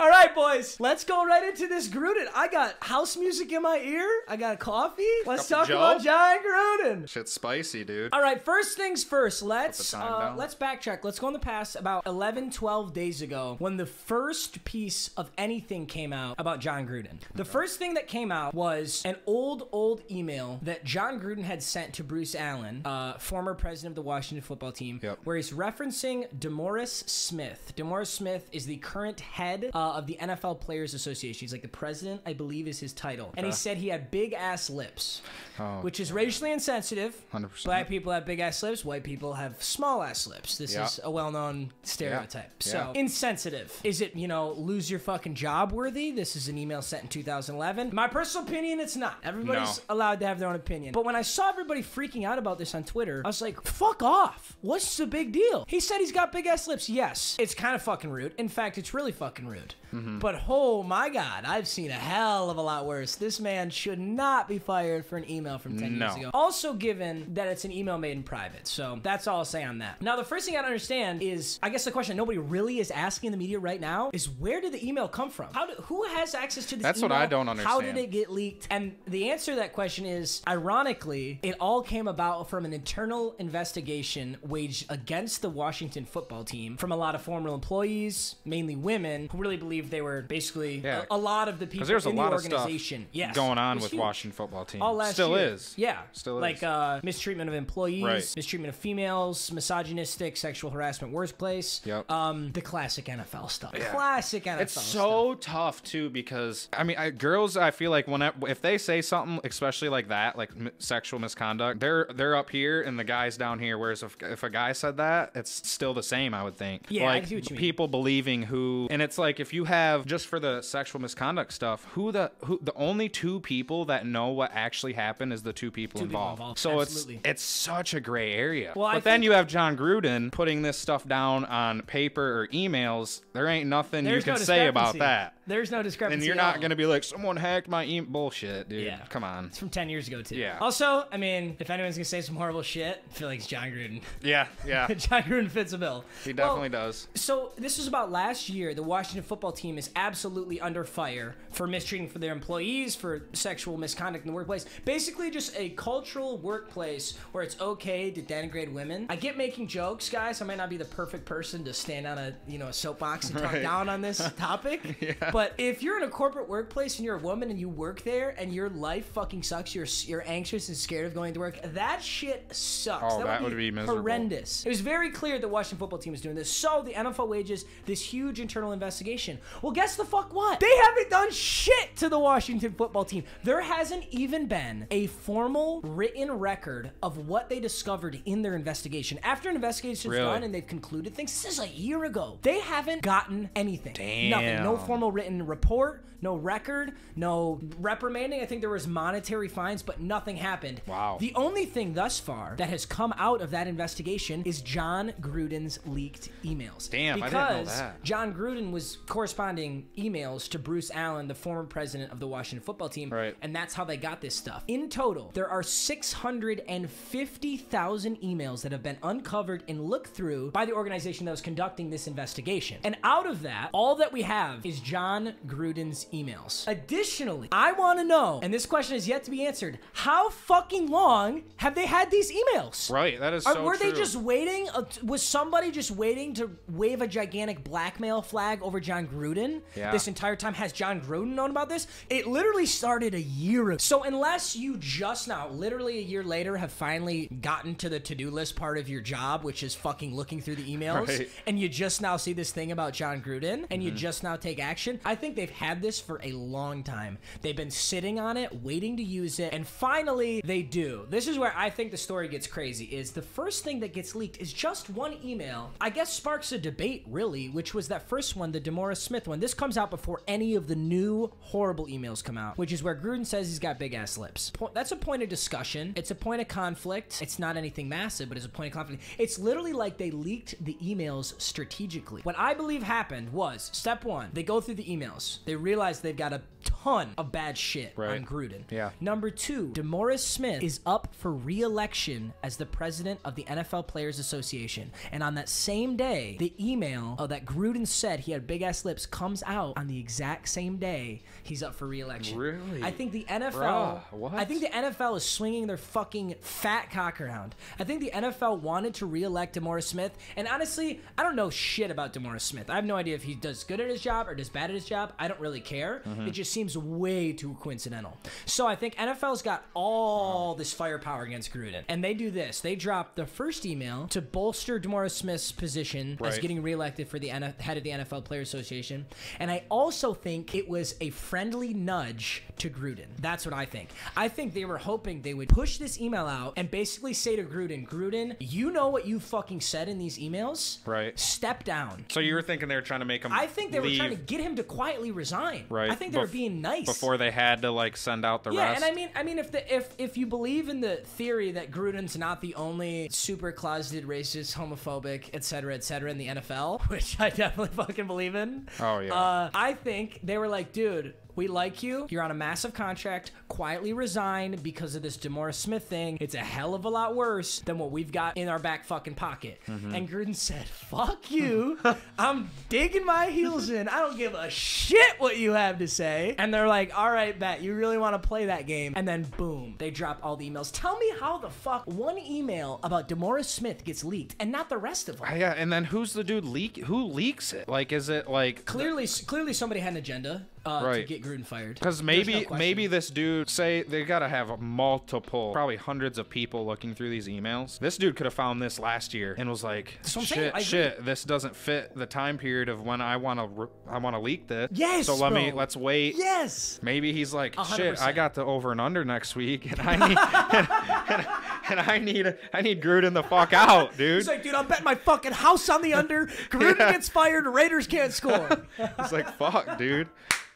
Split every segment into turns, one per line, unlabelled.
All right, boys, let's go right into this Gruden. I got house music in my ear. I got a coffee. Let's
Cup
talk about? Jon Gruden.
Shit's spicy, dude.
All right, first things first. Let's uh, let's backtrack. Let's go in the past about 11, 12 days ago when the first piece of anything came out about Jon Gruden. The first thing that came out was an old, old email that Jon Gruden had sent to Bruce Allen, uh, former president of the Washington football team,
Yep.
where he's referencing DeMaurice Smith. DeMaurice Smith is the current head uh, of the NFL Players Association. He's like the president, I believe, is his title. And he said he had big ass lips,
Oh,
which is racially insensitive.
100%.
Black people have big ass lips. White people have small ass lips. This
Yeah.
is a well known stereotype. So
Yeah.
insensitive. Is it you know lose your fucking job worthy? This is an email sent in 2011. My personal opinion, it's not. Everybody's
No.
allowed to have their own opinion. But when I saw everybody freaking out about this on Twitter, I was like, fuck off. What's the big deal? He said he's got big ass lips. Yes, it's kind of fucking rude. In fact, it's really fucking rude.
Mm-hmm.
But oh my god, I've seen a hell of a lot worse. This man should not be fired for an email from 10 years ago. Also, given that it's an email made in private. So that's all I'll say on that. Now, the first thing I don't understand is I guess the question nobody really is asking the media right now is where did the email come from? How do, who has access to this
That's what? I don't understand.
How did it get leaked? And the answer to that question is ironically, it all came about from an internal investigation waged against the Washington football team from a lot of former employees, mainly women, who really believed they were basically
Yeah.
a, a lot of the people
there's a lot
the
of stuff
organization. yes,
going on with
huge.
Washington football team.
All last
Still
year.
is.
Yeah.
Still is.
Like uh, mistreatment of employees,
Right.
mistreatment of females, misogynistic sexual harassment workplace.
Yep.
Um, the classic NFL stuff. Classic NFL
It's
stuff.
so tough too because I mean, I, girls. I feel like when if they say something, especially like that, like m- sexual misconduct, they're they're up here and the guys down here. Whereas if, if a guy said that, it's still the same. I would think.
Yeah, I
like
see what you mean.
people believing who, and it's like if you have just for the sexual misconduct stuff, who the who the only two people that know what actually happened is the two people,
Two people
involved.
involved,
So
absolutely.
it's it's such a gray area.
Well, I
but then you have Jon Gruden putting this stuff down on paper or emails. There ain't nothing
There's
you
no
can say about that.
There's no discrepancy.
And you're not gonna be like, someone hacked my email. Bullshit, dude.
Yeah.
Come on.
It's from 10 years ago, too.
Yeah.
Also, I mean, if anyone's going to say some horrible shit, I feel like it's Jon Gruden.
Yeah, yeah.
Jon Gruden fits a bill.
He
Well,
definitely does.
So this was about last year. The Washington football team is absolutely under fire for mistreating for their employees, for sexual misconduct in the workplace. Basically, just a cultural workplace where it's okay to denigrate women. I get making jokes, guys. I might not be the perfect person to stand on a you know a soapbox and talk
Right.
down on this topic.
Yeah.
But if you're in a corporate workplace and you're a woman and you work there and your life fucking sucks, you're you're anxious and scared of going to work. That shit sucks.
Oh, that would be miserable.
horrendous. It was very clear the Washington football team was doing this. So the NFL wages this huge internal investigation. Well, guess the fuck what? They haven't done shit to the Washington football team. There hasn't even been a formal written record of what they discovered in their investigation. After an investigation's
Really?
done and they've concluded things, this is a year ago. They haven't gotten anything. Damn. Nothing. No formal written report, no record, no reprimanding. I think there was monetary fines, but nothing happened.
Wow.
The only thing thus far that has come out of that investigation is Jon Gruden's leaked emails.
Damn, I
because
didn't know that.
Jon Gruden was corresponding emails to Bruce Allen, the former president of the Washington football team,
Right.
and that's how they got this stuff. In total, there are 650,000 emails that have been uncovered and looked through by the organization that was conducting this investigation. And out of that, all that we have is Jon Gruden's emails. Additionally, I want to know, and this question is yet to be answered, how fucking long have they had these emails?
Right. That is
Are-
so
were they just waiting? Uh, was somebody just waiting to wave a gigantic blackmail flag over Jon Gruden?
Yeah.
This entire time has Jon Gruden known about this? It literally started a year ago. So unless you just now, literally a year later, have finally gotten to the to-do list part of your job, which is fucking looking through the emails,
Right.
and you just now see this thing about Jon Gruden, and
Mm-hmm.
you just now take action, I think they've had this for a long time. They've been sitting on it, waiting to use it, and finally they do. This is where I think the story gets crazy. Is the first thing that gets leaked is just one email. I guess sparks a debate really, which was that first one, the DeMaurice Smith one. This comes out before any of the new horrible emails come out, which is where Gruden says he's got big ass lips. Po- That's a point of discussion. It's a point of conflict. It's not anything massive, but it's a point of conflict. It's literally like they leaked the emails strategically. What I believe happened was step one, they go through the emails. They realize they've got a ton of bad shit
Right.
on Gruden.
Yeah.
Number two, DeMaurice Smith is up for re-election as the president of the NFL Players Association. And on that same day, the email uh, that Gruden said he had big ass lips comes out on the exact same day he's up for re-election.
Really?
I think the NFL.
Bruh, what?
I think the NFL is swinging their fucking fat cock around. I think the NFL wanted to re-elect DeMaurice Smith, and honestly, I don't know shit about DeMaurice Smith. I have no idea if he does good at his job or does bad at his job. I don't really care.
Mm-hmm.
It just seems way too coincidental. So I think NFL's got all this firepower against Gruden, and they do this. They drop the first email to bolster DeMaurice Smith's position as getting reelected for the NF- head of the NFL Players Association, and I also think it was a friendly nudge to Gruden. That's what I think. I think they were hoping they would push this email out and basically say to Gruden, Gruden, you know what you fucking said in these emails?
Right.
Step down.
So you were thinking they were trying to make him.
I think they were trying to get him to quietly resign.
Right.
I think they were
bef-
being nice
before they had to like send out the
yeah,
rest.
and I mean, I mean, if the if if you believe in the theory that Gruden's not the only super closeted racist, homophobic, etc., cetera, et cetera, in the NFL, which I definitely fucking believe in.
Oh, yeah.
Uh, I think they were like, dude. We like you. You're on a massive contract. Quietly resign because of this DeMaurice Smith thing. It's a hell of a lot worse than what we've got in our back fucking pocket.
Mm-hmm.
And Gruden said, "Fuck you. I'm digging my heels in. I don't give a shit what you have to say." And they're like, "All right, bet you really want to play that game." And then boom, they drop all the emails. Tell me how the fuck one email about DeMaurice Smith gets leaked and not the rest of them.
yeah, and then who's the dude leak? Who leaks it? Like, is it like?
Clearly, clearly somebody had an agenda uh, to
Right.
get Gruden fired.
Because maybe
no
maybe this dude say they gotta have multiple, probably hundreds of people looking through these emails. This dude could have found this last year and was like,
what I'm saying,
shit, shit, this doesn't fit the time period of when I want to I want to leak this.
Yes,
So let me let's wait.
Yes.
Maybe he's like, shit,
100%.
I got the over and under next week, and I need, and, and- and I need, I need Gruden the fuck out, dude.
He's like, dude, I'm betting my fucking house on the under. Gruden
Yeah.
gets fired. Raiders can't score.
It's like, fuck, dude.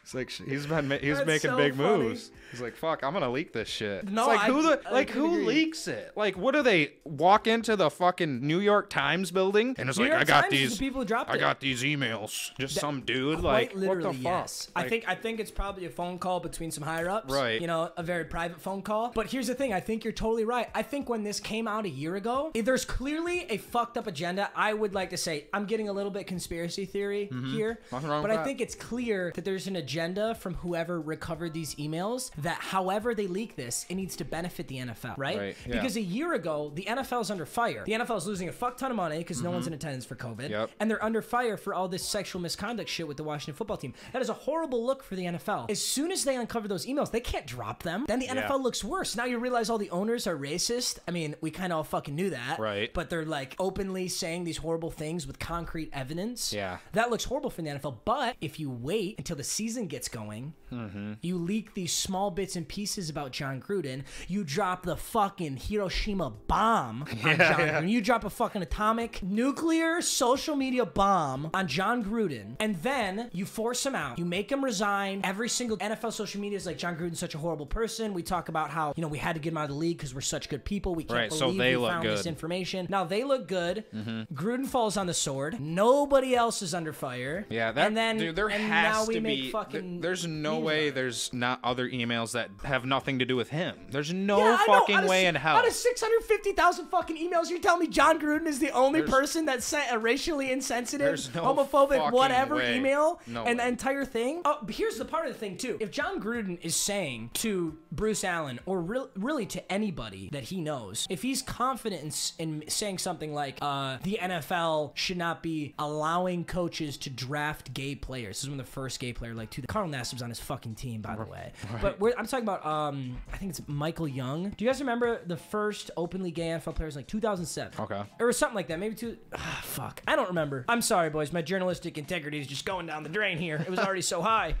It's like he's been ma- he's
That's
making
so
big
funny.
moves. He's like, fuck, I'm gonna leak this shit.
No,
it's like
I-
who the like who
agree.
leaks it? Like, what do they walk into the fucking New York Times building and it's
New
like,
York
I got
Times is
these,
the people who dropped
I
it.
got these emails. Just some dude,
Quite
like,
literally,
what the fuck?
yes. I
Like,
think I think it's probably a phone call between some higher ups.
Right.
You know, a very private phone call. But here's the thing. I think you're totally right. I think when this came out a year ago, if there's clearly a fucked up agenda. I would like to say I'm getting a little bit conspiracy theory here,
Mm-hmm. Nothing wrong
but
with
I
that.
think it's clear that there's an agenda from whoever recovered these emails that however they leak this, it needs to benefit the NFL, right?
Right, yeah.
Because a year ago, the NFL's under fire. The NFL is losing a fuck ton of money because no one's in attendance for COVID.
Mm-hmm. Yep.
And they're under fire for all this sexual misconduct shit with the Washington football team. That is a horrible look for the NFL. As soon as they uncover those emails, they can't drop them. Then the NFL looks worse. Now you realize all the owners are racist. I mean, we kind of all fucking knew that.
Right.
But they're like openly saying these horrible things with concrete evidence.
Yeah.
That looks horrible for the NFL. But if you wait until the season gets going,
Mm-hmm.
you leak these small bits and pieces about Jon Gruden, you drop the fucking Hiroshima bomb on Jon Gruden. You drop a fucking atomic nuclear social media bomb on Jon Gruden, and then you force him out. You make him resign. Every single NFL social media is like Jon Gruden's such a horrible person. We talk about how, you know, we had to get him out of the league because we're such good people. We can't
Right, so
believe
they
we found this
good. Mm-hmm.
information. Now they look good. Gruden falls on the sword. Nobody else is under fire.
Yeah, that,
and then
dude, there
and
has
now we
to
make
be
fucking.
There's no way there's not other emails that have nothing to do with him. There's no
yeah,
fucking way in hell.
Out of 650,000 fucking emails, you tell me Jon Gruden is the only
there's,
person that sent a racially insensitive,
no
homophobic, whatever
way.
email
no
and
way.
the entire thing? Oh, here's the part of the thing, too. If Jon Gruden is saying to Bruce Allen or re really to anybody that he knows, if he's confident in, in saying something like, uh, the NFL should not be allowing coaches to draft gay players, this is when the first gay player, like 2000. The Carl Nassib's on his fucking team, by the way. Right. But I'm talking about, um, I think it's Michael Young. Do you guys remember the first openly gay NFL players like 2007?
Okay.
Or something like that. Maybe two. Ah, fuck. I don't remember. I'm sorry, boys. My journalistic integrity is just going down the drain here. It was already so high.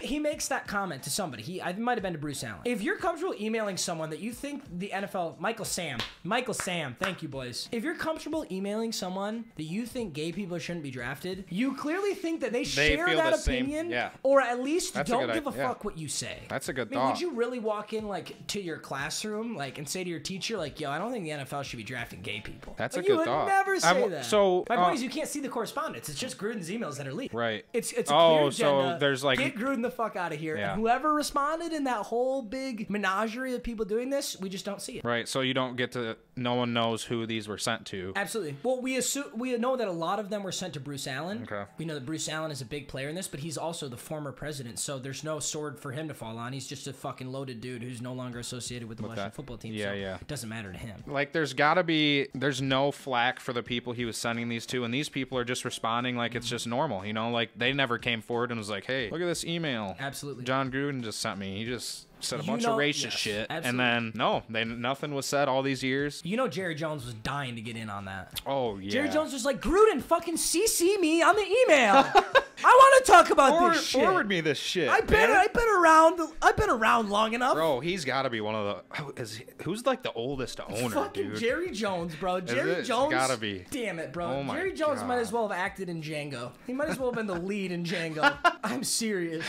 He makes that comment to somebody. He, I might have been to Bruce Allen. If you're comfortable emailing someone that you think the NFL, Michael Sam, Michael Sam, thank you, boys. If you're comfortable emailing someone that you think gay people shouldn't be drafted, you clearly think that they, they
share
that
opinion. Same, yeah.
Or at least
That's
don't
good
give a
idea.
fuck what you say.
That's a good
I mean,
thought.
would you really walk in like to your classroom like and say to your teacher like, "Yo, I don't think the NFL should be drafting gay people."
That's
Like,
a
you
good
would
thought.
Never say
I'm-
that.
so,
my
uh,
point is, you can't see the correspondence. It's just Gruden's emails that are leaked.
Right.
It's it's a
Oh,
clear
so there's, like-
get Gruden the fuck out of here.
Yeah.
And whoever responded in that whole big menagerie of people doing this, we just don't see it.
Right. So you don't get to. No one knows who these were sent to.
Absolutely. Well, we assume we know that a lot of them were sent to Bruce Allen.
Okay.
We know that Bruce Allen is a big player in this, but he's also the former president, so there's no sword for him to fall on. He's just a fucking loaded dude who's no longer associated with the Washington
that.
football team.
Yeah,
so
yeah.
It doesn't matter to him.
Like, there's got to be. There's no flack for the people he was sending these to, and these people are just responding like it's just normal. You know, like they never came forward and was like, "Hey, look at this email."
Absolutely.
Jon Gruden just sent me. He just said a
You
bunch
know-
of racist
yes,
shit,
absolutely.
and then no, they nothing was said all these years.
You know Jerry Jones was dying to get in on that.
Oh yeah.
Jerry Jones was like, Gruden, fucking CC me on the email. I want to talk about
forward,
this shit.
forward me this shit.
I've been,
man.
I've been around. I've been around long enough.
Bro, he's got to be one of the. Is who's like the oldest owner,
Fucking
dude?
Jerry Jones, bro. Jerry
it?
Jones.
gotta be.
Damn it, bro.
Oh
Jerry Jones might as well have acted in Django. He might as well have been the lead in Django. I'm serious.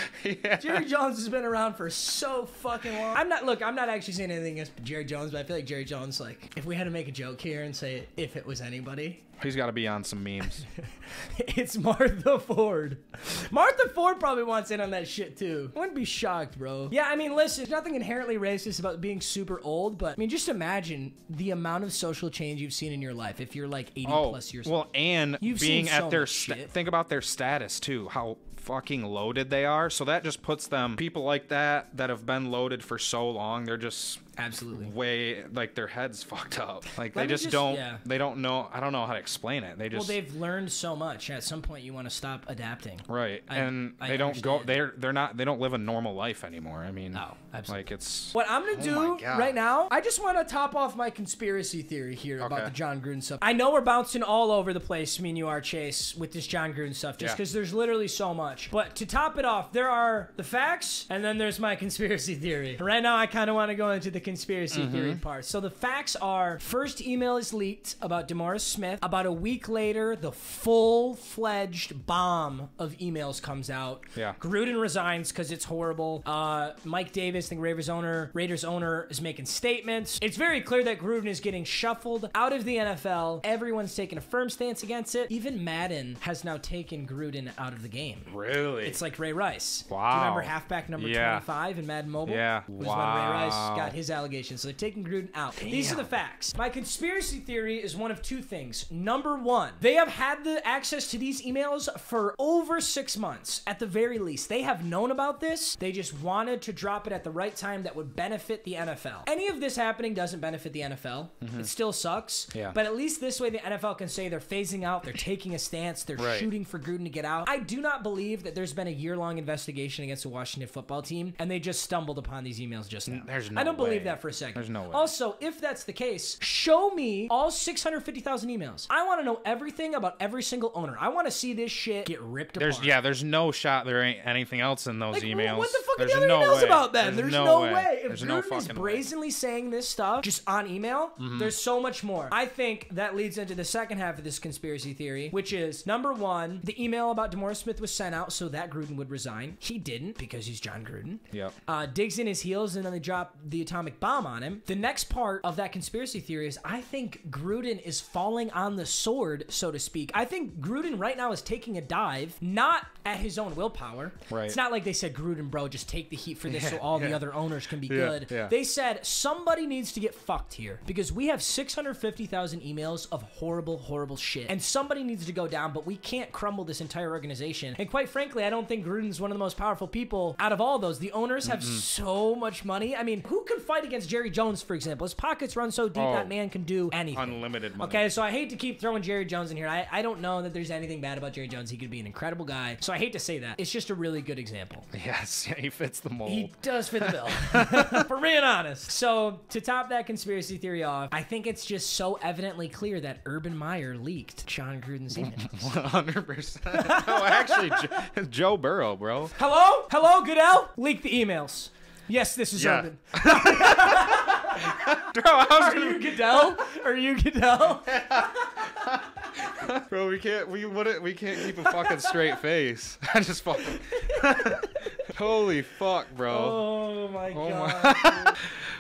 Jerry Jones has been around for so fucking long. I'm not. Look, I'm not actually saying anything against Jerry Jones, but I feel like Jerry Jones, like, if we had to make a joke here and say if it was anybody,
He's got to be on some memes.
it's Martha Ford. Martha Ford probably wants in on that shit too. I wouldn't be shocked, bro. Yeah, I mean, listen, there's nothing inherently racist about being super old, but I mean, just imagine the amount of social change you've seen in your life if you're like 80
Oh,
plus years
well,
old.
Well, and
You've
being at
so
their think about their status too, how fucking loaded they are. So that just puts them people like that that have been loaded for so long. They're just
Absolutely.
way like their heads fucked up. Like
Let
they just,
just-
don't.
yeah.
They don't know. I don't know how to explain it. They just Well,
they've learned so much. At some point, you want to stop adapting.
right,
I-
and
I
they don't go. They're they're not. They don't live a normal life anymore. I mean,
No, absolutely.
Like it's
What I'm gonna
Oh
do
my
right now, I just want to top off my conspiracy theory here about the Jon Gruden stuff. I know we're bouncing all over the place, me and you are, Chase, with this Jon Gruden stuff, just
Yeah.
because there's literally so much. But to top it off, there are the facts, and then there's my conspiracy theory. Right now, I kind of want to go into the conspiracy
Mm-hmm.
theory part. So the facts are: first email is leaked about DeMaurice Smith. About a week later, the full-fledged bomb of emails comes out.
Yeah.
Gruden resigns because it's horrible. Uh, Mike Davis, I think Raiders owner, Raiders owner, is making statements. It's very clear that Gruden is getting shuffled out of the NFL. Everyone's taking a firm stance against it. Even Madden has now taken Gruden out of the game.
really.
It's like Ray Rice. Do you
Wow.
remember halfback number
Yeah.
25 in Madden Mobile?
Yeah.
Was when Ray Rice
Wow.
got his allegations. So they're taking Gruden out. These are the facts. My conspiracy theory is one of two things. Number one, they have had the access to these emails for over six months. At the very least, they have known about this. They just wanted to drop it at the right time that would benefit the NFL. Any of this happening doesn't benefit the NFL. Mm-hmm. It still sucks.
Yeah.
But at least this way, the NFL can say they're phasing out, they're taking a stance, they're
Right.
shooting for Gruden to get out. I do not believe that there's been a year long investigation against the Washington football team and they just stumbled upon these emails just now.
There's no I
don't believe
way.
that for a second.
There's no way.
Also, if that's the case, show me all 650,000 emails. I want to know everything about every single owner. I want to see this shit get ripped
There's
apart.
yeah. There's no shot. There ain't anything else in those
Like,
emails.
what the fuck
There's
are the other
no
emails
way.
about then? There's, no, way. If
There's
Gruden
no
is
fucking way.
brazenly saying this stuff just on email,
Mm-hmm.
there's so much more. I think that leads into the second half of this conspiracy theory, which is number one, the email about DeMaurice Smith was sent out so that Gruden would resign. He didn't because he's Jon Gruden.
Yep.
Uh, digs in his heels and then they drop the atomic bomb on him. The next part of that conspiracy theory is I think Gruden is falling on the sword, so to speak. I think Gruden right now is taking a dive, not at his own willpower.
Right.
It's not like they said, Gruden, bro, just take the heat for this so all the other owners can be
Yeah,
good.
yeah.
They said somebody needs to get fucked here because we have 650,000 emails of horrible, horrible shit. And somebody needs to go down, but we can't crumble this entire organization. And quite frankly, I don't think Gruden's one of the most powerful people out of all those. The owners have so much money. I mean, who can fight against Jerry Jones, for example? His pockets run so deep
Oh,
that man can do anything.
Unlimited money.
Okay, so I hate to keep throwing Jerry Jones in here. I, I don't know that there's anything bad about Jerry Jones. He could be an incredible guy. So I hate to say that. It's just a really good example.
Yes, yeah, he fits the mold.
He does fit the bill. For being honest. So to top that conspiracy theory off, I think it's just so evidently clear that Urban Meyer leaked Jon Gruden's emails.
One hundred percent. No, actually, Joe, Joe Burrow, bro.
Hello? Hello, Goodell? Leak the emails. Yes, this is
Yeah.
Urban.
Bro, I was
Are
gonna,
you Goodell? Are you Goodell?
bro, we can't, we wouldn't, we can't keep a fucking straight face. I just fucking. Holy fuck, bro.
Oh my
Oh
god.
my.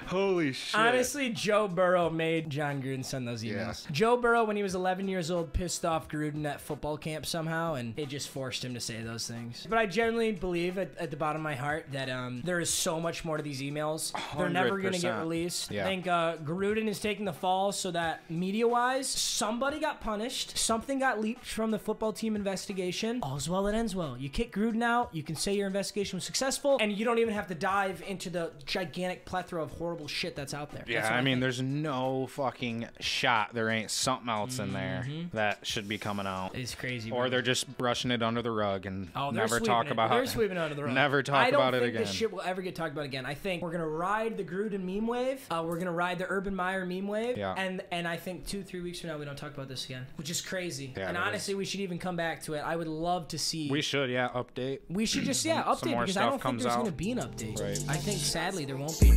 Holy shit.
Honestly, Joe Burrow made Jon Gruden send those emails. Joe Burrow, when he was 11 years old, pissed off Gruden at football camp somehow, and it just forced him to say those things. But I genuinely believe at, at the bottom of my heart that um, there is so much more to these emails. They're never going to get released.
Yeah.
I think uh, Gruden is taking the fall so that media-wise, somebody got punished, something got leaked from the football team investigation. All's well that ends well. You kick Gruden out, you can say your investigation was successful, and you don't even have to dive into the gigantic plethora of horrible shit that's out there.
Yeah,
what
I mean,
think.
there's no fucking shot there ain't something else in there
Mm-hmm.
that should be coming out.
It's crazy.
Or
bro.
they're just brushing it under the rug and
Oh,
never talk
it.
about
They're
it.
sweeping it under the rug.
Never talk about it again. I don't think.
This shit will ever get talked about again. I think we're gonna ride the Gruden meme wave. Uh, we're gonna ride the Urban Meyer meme wave.
Yeah.
And and I think two three weeks from now we don't talk about this again, which is crazy.
Yeah,
and
that is.
honestly, we should even come back to it. I would love to see.
We should, yeah, update.
we should just yeah update because I don't think there's
out.
gonna be an update.
Right.
I think sadly there won't be.